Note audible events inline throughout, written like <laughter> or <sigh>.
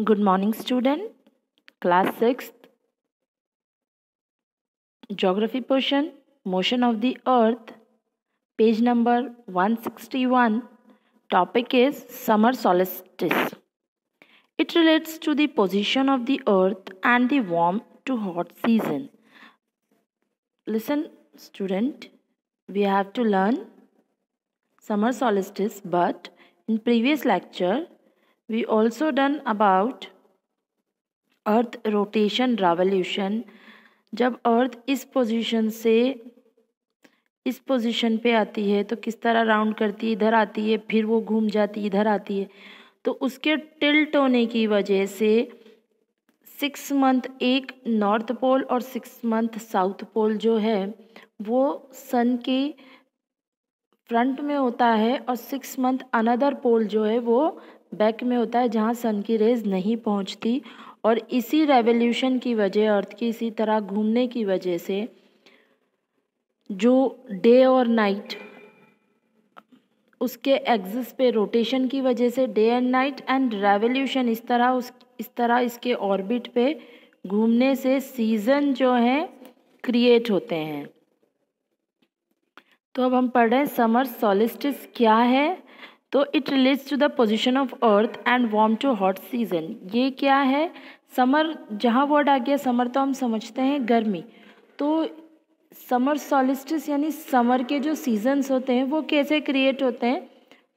Good morning, student. Class 6th. Geography portion. Motion of the earth. Page number 161. Topic is summer solstice. It relates to the position of the earth and the warm to hot season. Listen, student. We have to learn summer solstice, but in previous lecture we also done about earth rotation revolution जब earth इस position से, इस position पे आती है तो किस तरह राउंड करती है? इधर आती है, फिर वो घूम जाती है, इधर आती है। तो उसके टिल्ट होने की वजह से सिक्स मंथ एक नॉर्थ पोल और सिक्स मंथ साउथ पोल जो है, वो सन के फ्रंट में होता है और सिक्स मंथ अनदर पोल जो है, वो बैक में होता है जहाँ सन की रेज नहीं पहुँचती और इसी रेवोल्यूशन की वजह अर्थ की इसी तरह घूमने की वजह से जो डे और नाइट उसके एक्सिस पे रोटेशन की वजह से day and night and revolution इस तरह, उस, इस तरह इसके ऑर्बिट पे घूमने से सीज़न जो है क्रिएट होते हैं। तो अब हम पढ़ रहे हैं समर सॉलिस्टिस क्या है? तो it relates to the position of earth and warm to hot season ये क्या है? समर, जहाँ वर्ड आ गया, समर तो हम समझते हैं गर्मी। तो समर सॉलिस्टिस यानी समर के जो सीजन्स होते हैं, वो कैसे क्रिएट होते हैं?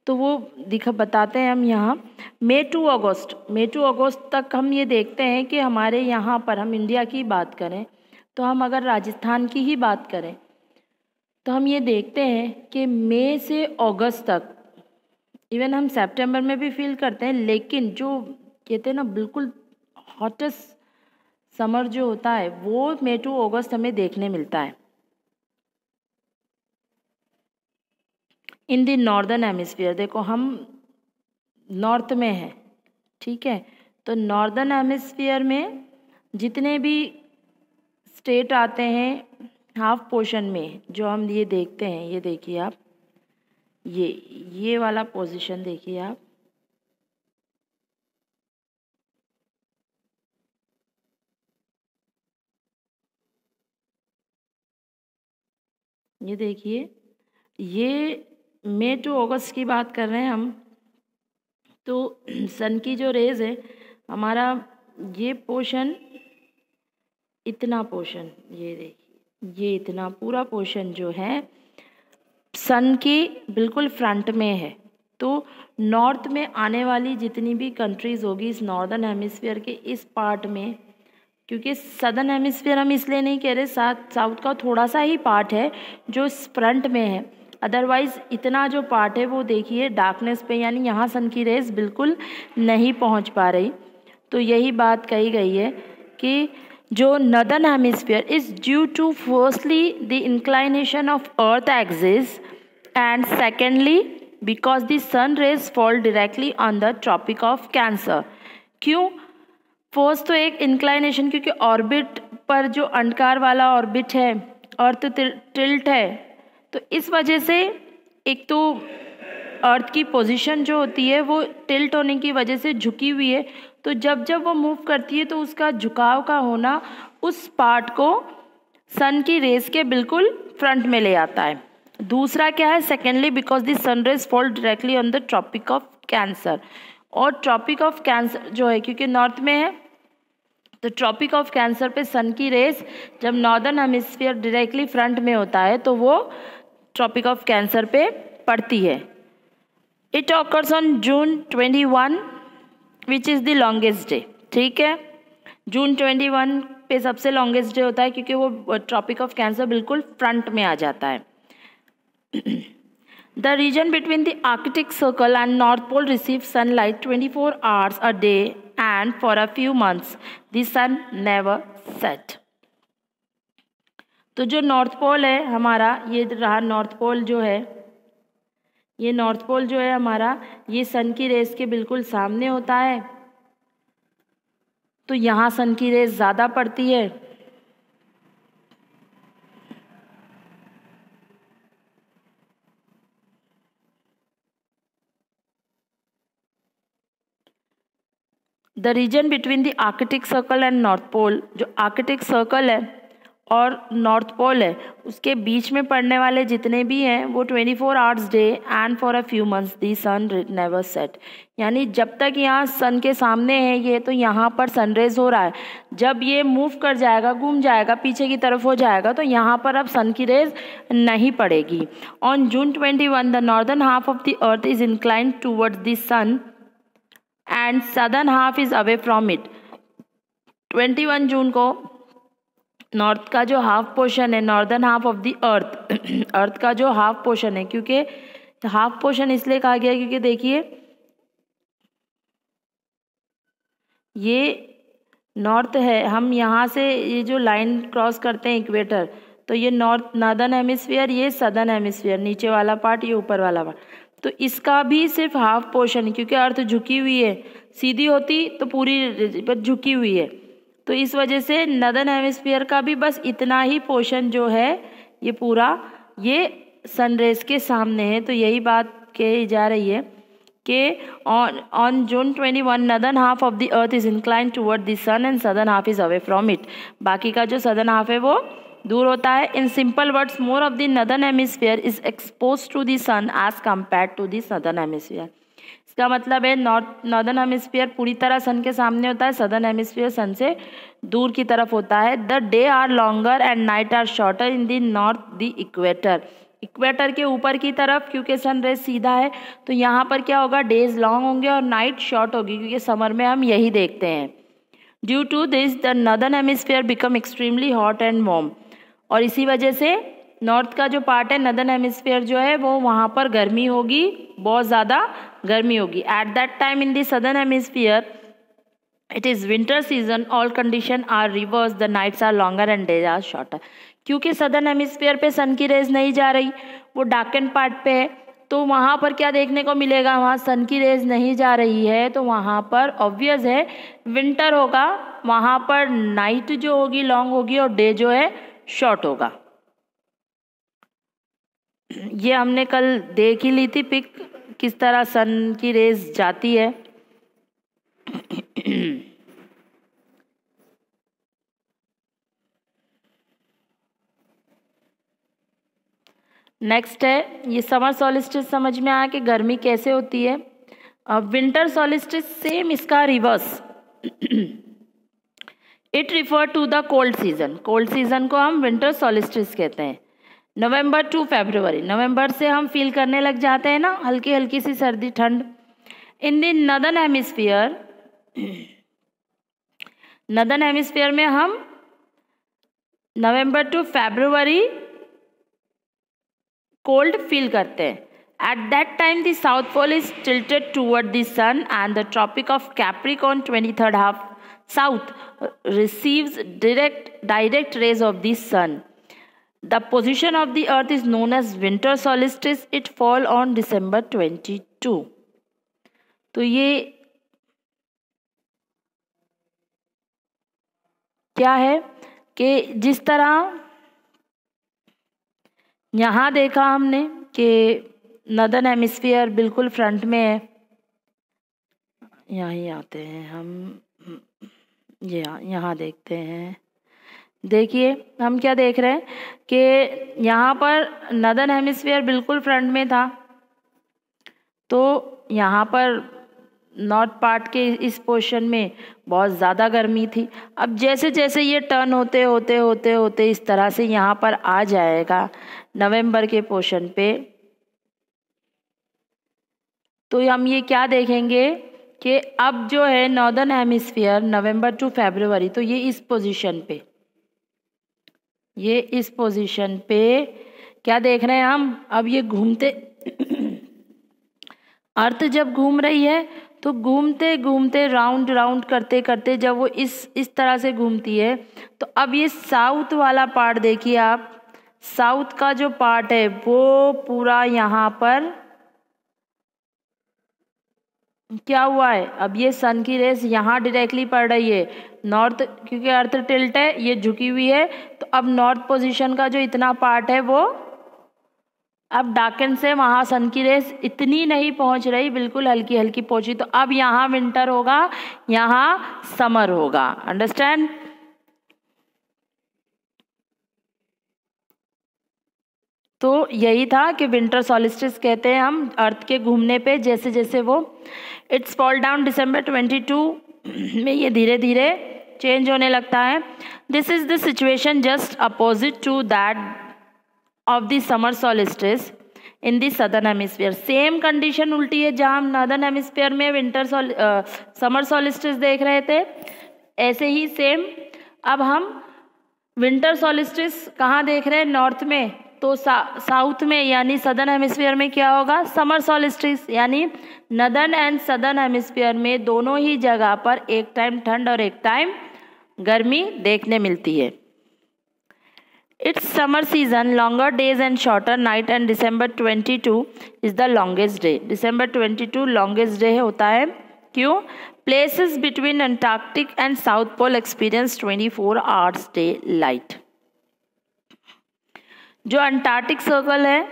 तो वो दिखा, बताते हैं हम यहाँ। मई टू अगस्त। मई टू अगस्त तक हम ये देखते हैं कि हमारे यहाँ पर हम इंडिया की बात करें तो हम अगर राजस्थान की ही बात करें तो हम ये देखते हैं कि मई से अगस्त तक इवन हम सितंबर में भी फील करते हैं, लेकिन जो कहते हैं ना, बिल्कुल हॉटेस्ट समर जो होता है, वो मई टू अगस्त हमें देखने मिलता है। इन द नॉर्दर्न हेमिस्फीयर देखो हम नॉर्थ में हैं, ठीक है? तो नॉर्दर्न हेमिस्फीयर में जितने भी स्टेट आते हैं हाफ़ पोर्शन में, जो हम ये देखते हैं, ये देखिए आप। ये ये वाला पोजीशन देखिए आप। ये देखिए, ये मई टू अगस्त की बात कर रहे हैं हम तो सन की जो रेज है, हमारा ये पोर्शन इतना पोर्शन ये देखिए, ये इतना पूरा पोर्शन जो है सन के बिल्कुल फ्रंट में है तो नॉर्थ में आने वाली जितनी भी कंट्रीज़ होगी इस नॉर्दर्न हेमिस्फीयर के इस पार्ट में, क्योंकि सदर्न हेमिस्फीयर हम इसलिए नहीं कह रहे, साथ साउथ का थोड़ा सा ही पार्ट है, जो फ्रंट में है। अदरवाइज़ इतना जो पार्ट है वो देखिए डार्कनेस पे, यानी यहाँ सन की रेस बिल्कुल नहीं पहुँच पा रही। तो यही बात कही गई है कि जो northern hemisphere is due to firstly the inclination of earth axis and secondly because the sun rays fall directly on the tropic of cancer क्यों? फ़र्स्ट तो एक इंक्लाइनेशन क्योंकि ऑर्बिट पर जो अंडकार वाला ऑर्बिट है अर्थ टिल्ट है तो इस वजह से एक तो अर्थ की पोजीशन जो होती है, वो टिल्ट होने की वजह से झुकी हुई है तो जब जब वो मूव करती है तो उसका झुकाव का होना उस पार्ट को सन की रेस के बिल्कुल फ्रंट में ले आता है। दूसरा क्या है? Secondly because the sun rays fall directly on the tropic of cancer और ट्रॉपिक ऑफ़ कैंसर जो है, क्योंकि नॉर्थ में है तो ट्रॉपिक ऑफ़ कैंसर पे सन की रेस जब नॉर्दर्न हेमिस्फीयर डायरेक्टली फ्रंट में होता है तो वो ट्रॉपिक ऑफ़ कैंसर पे पड़ती है। It occurs on June twenty one which is the longest day ठीक है? जून ट्वेंटी वन पे सबसे लॉन्गेस्ट डे होता है क्योंकि वो ट्रॉपिक ऑफ़ कैंसर बिल्कुल फ्रंट में आ जाता है। The region between the arctic circle and north pole receive sunlight twenty four hours a day and for a few months the sun never set तो जो नॉर्थ पोल है, हमारा, ये रहा नॉर्थ पोल जो है ये नॉर्थ पोल जो है हमारा, ये सन की रेस के बिल्कुल सामने होता है। तो यहाँ सन की रेस ज़्यादा पड़ती है। The region between the arctic circle and north pole जो आर्किटिक सर्कल है और नॉर्थ पोल है। उसके बीच में पड़ने वाले जितने भी हैं, वो 24 four hours day and for a few months the sun never set यानी जब तक यहाँ सन के सामने है ये तो यहाँ पर सनरेज हो रहा है। जब ये मूव कर जाएगा, घूम जाएगा, पीछे की तरफ़ हो जाएगा तो यहाँ पर अब सन की रेज नहीं पड़ेगी। On June 21 the northern half of the earth is inclined towards the sun and southern half is away from it 21 June को नॉर्थ का जो हाफ़ पोर्शन है northern half of the earth earth का जो half portion है, क्योंकि half portion इसलिए कहा गया क्योंकि देखिए, ये नॉर्थ है, हम यहाँ से ये जो लाइन क्रॉस करते हैं इक्वेटर तो ये नॉर्थ नॉर्दर्न हेमिसफियर ये सदर्न हेमिसफियर नीचे वाला पार्ट ये ऊपर वाला पार्ट तो इसका भी सिर्फ़ हाफ़ पोर्शन क्योंकि अर्थ झुकी हुई है, सीधी होती तो पूरी झुकी हुई है. तो इस वजह से नदन हेमिस्फीयर का भी बस इतना ही पोर्शन जो है, ये पूरा, ये सनरेज के सामने है। तो यही बात कही जा रही है कि on on June 21 northern half of the earth is incline toward the sun and southern half is away from it बाकी का जो सदर्न हाफ़ है वो दूर होता है। In simple words more of the northern hemisphere is expose to the sun as compare to the southern hemisphere इसका मतलब है नॉर्थ, नॉर्दर्न हेमिस्फीयर पूरी तरह सन के सामने होता है सदर्न हेमिस्फीयर सन से दूर की तरफ़ होता है। The day are longer and night are shorter in the north the equator equator के ऊपर की तरफ़, क्योंकि सन रेज सीधा है तो यहाँ पर क्या होगा? डेज़ लॉन्ग होंगे और नाइट शॉर्ट होगी, क्योंकि समर में हम यही देखते हैं। Due to this the northern hemisphere become extremely hot and warm और इसी वजह से नॉर्थ का जो पार्ट है नदर्न हेमिस्फीयर जो है, वो वहाँ पर गर्मी होगी, बहुत ज़्यादा गर्मी होगी। At that time in the southern hemisphere it is winter season all condition are reverse the nights are longer and days are shorter क्योंकि सदर्न हेमिस्फीयर पे सन की रेज नहीं जा रही, वो डार्कन पार्ट पे है तो वहाँ पर क्या देखने को मिलेगा? वहाँ सन की रेज नहीं जा रही है तो वहाँ पर ऑब्वियस है विंटर होगा, वहाँ पर नाइट जो होगी लॉन्ग होगी और डे जो है शॉर्ट होगा। ये हमने कल देख ही ली थी पिक किस तरह सन की रेस जाती है? नेक्स्ट है, ये समर सॉलिस्टिस समझ में आया कि गर्मी कैसे होती है? अब विंटर सॉलिस्टिस सेम इसका reverse it refer to the cold season cold season को हम विंटर सॉलिस्टिस कहते हैं। नवंबर टू फेब्रुवरी, नवंबर से हम फील करने लग जाते हैं ना हल्की हल्की सी सर्दी, ठंड। In the northern hemisphere northern hemisphere में हम November to February cold feel करते हैं। At that time the south pole is tilted toward the sun and the tropic of capricorn twenty third half south receives direct direct rays of the sun The position of the earth is known as winter solstice. It fall on December 22. तो ये क्या है कि जिस तरह यहाँ देखा हमने कि नदन हेमिस्फीयर बिल्कुल फ्रंट में है यहाँ आते हैं हम ये यहाँ देखते हैं देखिए, हम क्या देख रहे हैं कि यहाँ पर नदन हेमिस्फीयर बिल्कुल फ्रंट में था। तो यहाँ पर नॉर्थ पार्ट के इस पोर्शन में बहुत ज़्यादा गर्मी थी। अब जैसे जैसे ये टर्न होते होते होते होते इस तरह से यहाँ पर आ जाएगा नवंबर के पोर्शन पे। तो हम ये क्या देखेंगे कि अब जो है northern hemisphere November to February तो ये इस पोजीशन पे। ये इस पोजीशन पे क्या देख रहे हैं हम? अब ये घूमते <clears throat> अर्थ जब घूम रही है तो घूमते घूमते राउंड राउंड करते करते जब वो इस इस तरह से घूमती है तो अब ये साउथ वाला पार्ट देखिए आप। साउथ का जो पार्ट है, वो पूरा यहाँ पर क्या हुआ है? अब ये सन की रेस यहाँ डायरेक्टली पड़ रही है। नॉर्थ क्योंकि अर्थ टिल्ट है, ये झुकी हुई है तो अब नॉर्थ पोजीशन का जो इतना पार्ट है वो, अब डाकन से वहाँ सन की रेस इतनी नहीं पहुँच रही, बिल्कुल हल्की हल्की पहुँची तो अब यहाँ विंटर होगा, यहाँ समर होगा अंडरस्टैंड तो यही था कि विंटर सॉलिस्टिस कहते हैं हम अर्थ के घूमने पे जैसे जैसे वो it's fall down December twenty two में ये धीरे धीरे चेंज होने लगता है। This is the situation just opposite to that of the summer solstice in the southern hemisphere same condition उल्टी है जहाँ हम नॉर्दर्न हेमिस्फीयर में विंटर समर सोलिस्टिस देख रहे थे। ऐसे ही सेम अब हम विंटर सोलिस्टिस कहाँ देख रहे हैं? नॉर्थ में। तो साउथ में, यानी सदर्न हेमिस्फीयर में क्या होगा? समर सॉलिस्टिस यानी नदर्न एंड सदर्न हेमिस्फीयर में दोनों ही जगह पर एक टाइम ठंड और एक टाइम गर्मी देखने मिलती है। It's summer season longer days and shorter night and December twenty two is the longest day December twenty two longest day होता है। क्यों? Places between antarctic and south pole experience twenty four hours daylight जो Antarctic circle है,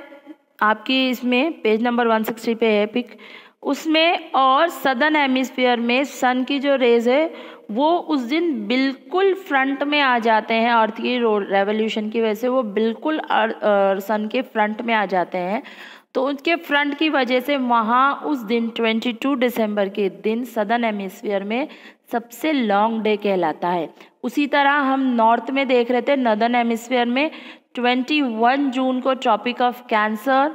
आपकी इसमें page number one sixty पे है pick उसमें और सदर्न हेमिस्फीयर में सन की जो रेज है, वो उस दिन बिल्कुल फ्रंट में आ जाते हैं अर्थ की रेवोल्यूशन की वजह से वो बिल्कुल सन के फ्रंट में आ जाते हैं। तो उनके फ्रंट की वजह से वहाँ उस दिन 22 दिसंबर के दिन सदर्न हेमिस्फीयर में सबसे लॉन्ग डे कहलाता है। उसी तरह हम नॉर्थ में देख रहे थे, नदर्न हेमिस्फीयर में 21 जून को tropic of cancer,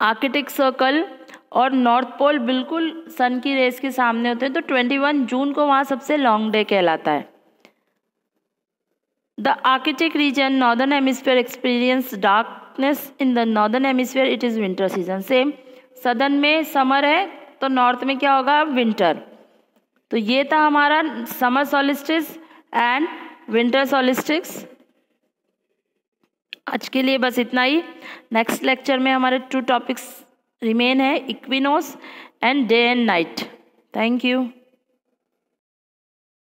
arctic circle और नॉर्थ पोल बिल्कुल सन की रेस के सामने होते हैं तो 21 जून को वहाँ सबसे लॉन्ग डे कहलाता है। The arctic region northern hemisphere experience darkness in the northern hemisphere it is winter season same southern में समर है तो नॉर्थ में क्या होगा? विंटर तो ये था हमारा summer solstice and winter solstices आज के लिए बस इतना ही। नेक्स्ट लेक्चर में हमारे टू टॉपिक्स रिमेन है equinox and day and night thank you